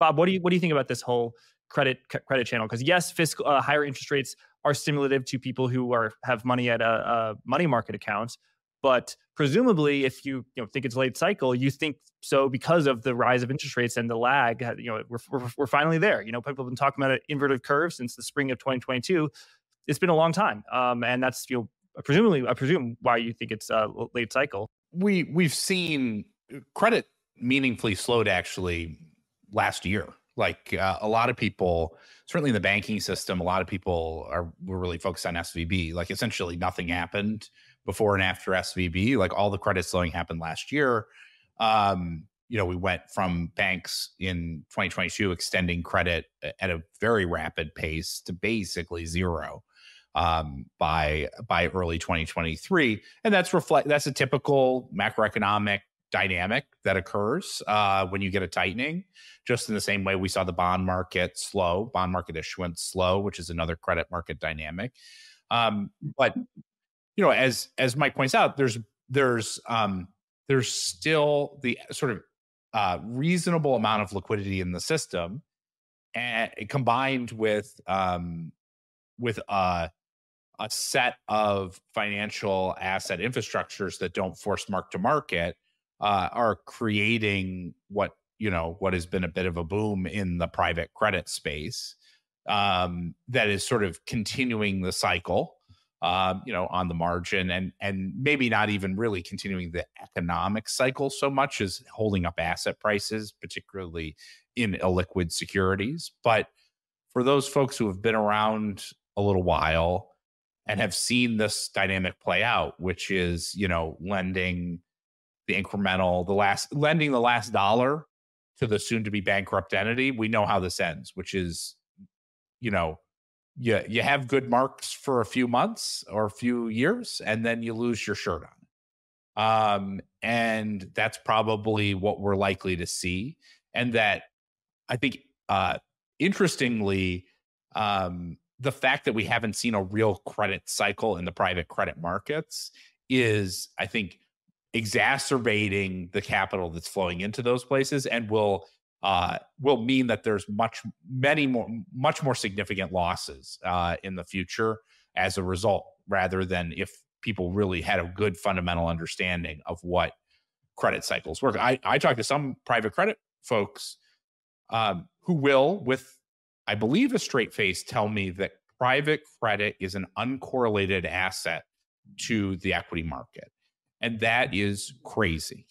Bob, what do you what do you think about this whole credit credit channel? Because yes, fiscal uh, higher interest rates are stimulative to people who are have money at a, a money market account, but presumably, if you you know think it's late cycle, you think so because of the rise of interest rates and the lag. You know, we're we're, we're finally there. You know, people have been talking about an inverted curve since the spring of 2022. It's been a long time, um, and that's you know presumably I presume why you think it's a late cycle. We we've seen credit meaningfully slowed actually last year. Like uh, a lot of people, certainly in the banking system, a lot of people are were really focused on SVB. Like essentially nothing happened before and after SVB. Like all the credit slowing happened last year. Um, you know, we went from banks in 2022 extending credit at a very rapid pace to basically zero um, by by early 2023, and that's reflect that's a typical macroeconomic dynamic that occurs uh, when you get a tightening. Just in the same way we saw the bond market slow, bond market issuance slow, which is another credit market dynamic. Um, but you know, as as Mike points out, there's there's um, there's still the sort of uh, reasonable amount of liquidity in the system, and combined with um, with uh, a set of financial asset infrastructures that don't force mark to market uh, are creating what you know what has been a bit of a boom in the private credit space um, that is sort of continuing the cycle um, you know on the margin and and maybe not even really continuing the economic cycle so much as holding up asset prices particularly in illiquid securities. But for those folks who have been around a little while and have seen this dynamic play out which is you know lending the incremental, the last lending the last dollar to the soon to be bankrupt entity, we know how this ends, which is, you know, you you have good marks for a few months or a few years, and then you lose your shirt on. Um, and that's probably what we're likely to see. And that I think uh interestingly, um, the fact that we haven't seen a real credit cycle in the private credit markets is, I think, exacerbating the capital that's flowing into those places and will uh, will mean that there's much many more much more significant losses uh, in the future as a result rather than if people really had a good fundamental understanding of what credit cycles work. I, I talked to some private credit folks um, who will with i believe a straight face tell me that private credit is an uncorrelated asset to the equity market and that is crazy.